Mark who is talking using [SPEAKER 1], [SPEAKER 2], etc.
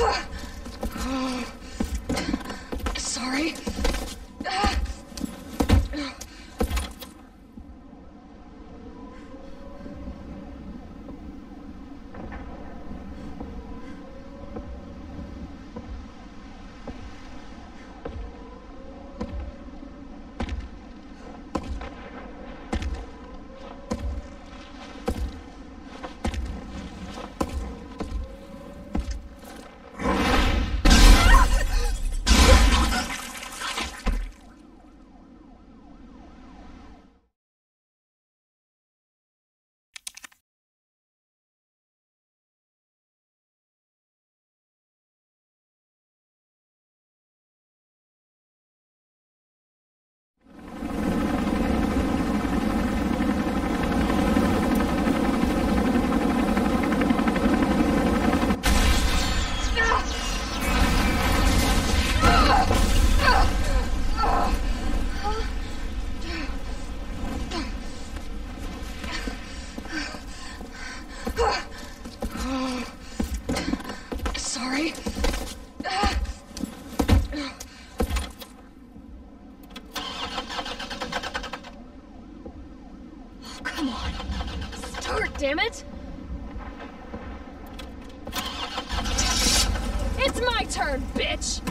[SPEAKER 1] Sorry. Sorry. Come on. Start, damn it! It's my turn, bitch!